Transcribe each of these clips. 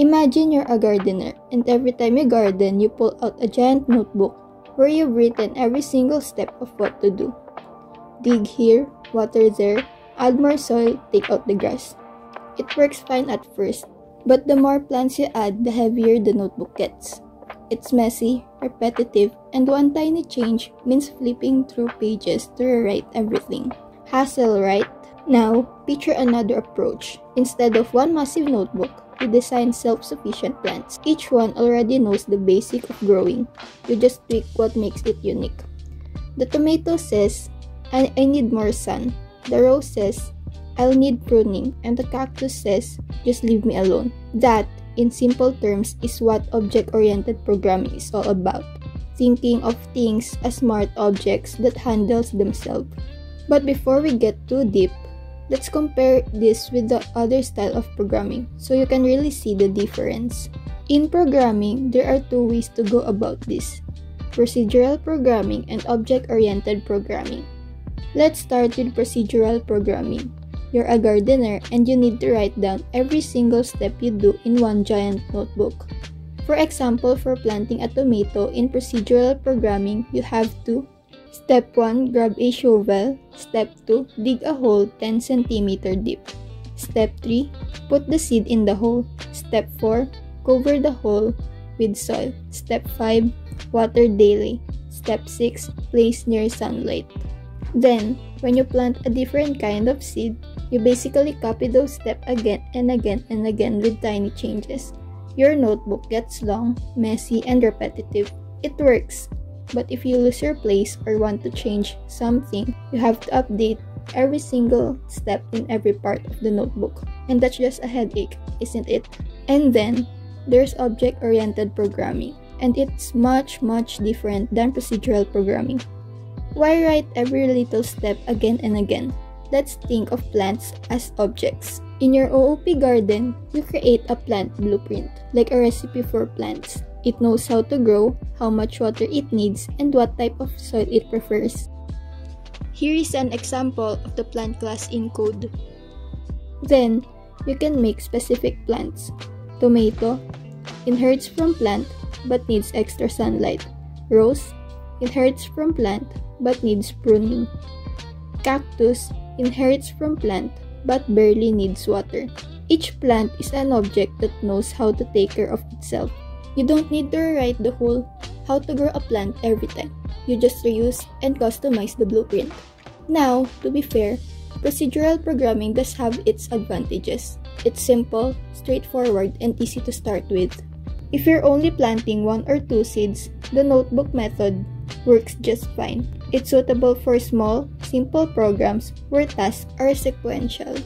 Imagine you're a gardener, and every time you garden, you pull out a giant notebook where you've written every single step of what to do. Dig here, water there, add more soil, take out the grass. It works fine at first, but the more plants you add, the heavier the notebook gets. It's messy, repetitive, and one tiny change means flipping through pages to rewrite everything. Hassle, right? Now, picture another approach. Instead of one massive notebook, you design self-sufficient plants. Each one already knows the basic of growing. You just tweak what makes it unique. The tomato says, I, I need more sun. The rose says, I'll need pruning. And the cactus says, just leave me alone. That, in simple terms, is what object-oriented programming is all about. Thinking of things as smart objects that handles themselves. But before we get too deep, Let's compare this with the other style of programming so you can really see the difference. In programming, there are two ways to go about this procedural programming and object oriented programming. Let's start with procedural programming. You're a gardener and you need to write down every single step you do in one giant notebook. For example, for planting a tomato in procedural programming, you have to Step 1. Grab a shovel. Step 2. Dig a hole 10 cm deep. Step 3. Put the seed in the hole. Step 4. Cover the hole with soil. Step 5. Water daily. Step 6. Place near sunlight. Then, when you plant a different kind of seed, you basically copy those steps again and again and again with tiny changes. Your notebook gets long, messy, and repetitive. It works, but if you lose your place or want to change something, you have to update every single step in every part of the notebook. And that's just a headache, isn't it? And then, there's object oriented programming, and it's much, much different than procedural programming. Why write every little step again and again? Let's think of plants as objects. In your OOP garden, you create a plant blueprint, like a recipe for plants. It knows how to grow, how much water it needs, and what type of soil it prefers. Here is an example of the plant class in code. Then, you can make specific plants. Tomato inherits from plant but needs extra sunlight. Rose inherits from plant but needs pruning. Cactus inherits from plant but barely needs water. Each plant is an object that knows how to take care of itself. You don't need to rewrite the whole how to grow a plant every time. You just reuse and customize the blueprint. Now, to be fair, procedural programming does have its advantages. It's simple, straightforward, and easy to start with. If you're only planting one or two seeds, the notebook method works just fine. It's suitable for small, simple programs where tasks are sequential.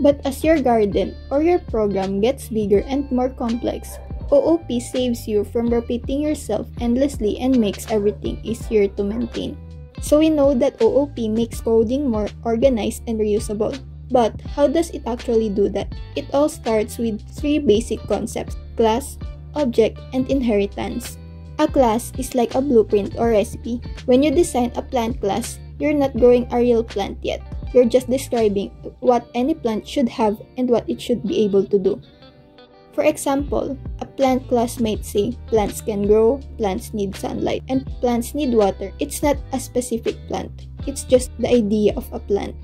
But as your garden or your program gets bigger and more complex, OOP saves you from repeating yourself endlessly and makes everything easier to maintain. So we know that OOP makes coding more organized and reusable. But how does it actually do that? It all starts with three basic concepts class, object, and inheritance. A class is like a blueprint or recipe. When you design a plant class, you're not growing a real plant yet. You're just describing what any plant should have and what it should be able to do. For example, a plant class might say plants can grow, plants need sunlight, and plants need water. It's not a specific plant, it's just the idea of a plant.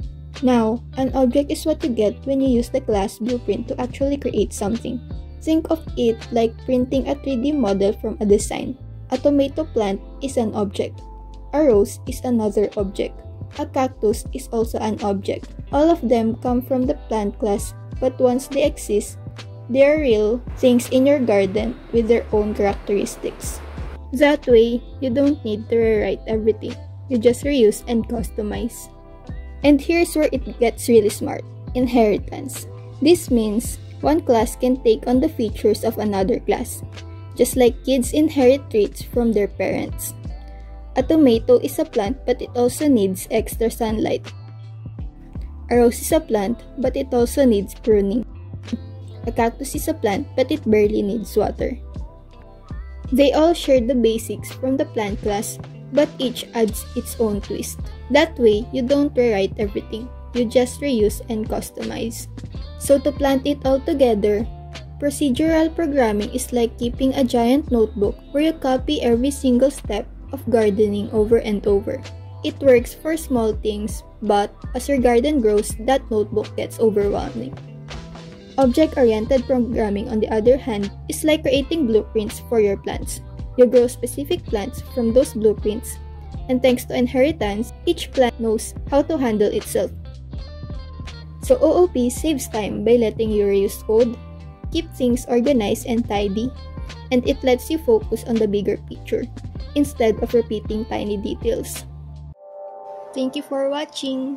Now, an object is what you get when you use the class blueprint to actually create something. Think of it like printing a 3D model from a design. A tomato plant is an object. A rose is another object. A cactus is also an object. All of them come from the plant class, but once they exist, they are real things in your garden with their own characteristics. That way, you don't need to rewrite everything. You just reuse and customize. And here's where it gets really smart. Inheritance. This means one class can take on the features of another class, just like kids inherit traits from their parents. A tomato is a plant but it also needs extra sunlight. A rose is a plant but it also needs pruning. A cactus is a plant, but it barely needs water. They all share the basics from the plant class, but each adds its own twist. That way, you don't rewrite everything. You just reuse and customize. So to plant it all together, Procedural programming is like keeping a giant notebook where you copy every single step of gardening over and over. It works for small things, but as your garden grows, that notebook gets overwhelming. Object oriented programming, on the other hand, is like creating blueprints for your plants. You grow specific plants from those blueprints, and thanks to inheritance, each plant knows how to handle itself. So OOP saves time by letting you reuse code, keep things organized and tidy, and it lets you focus on the bigger picture instead of repeating tiny details. Thank you for watching!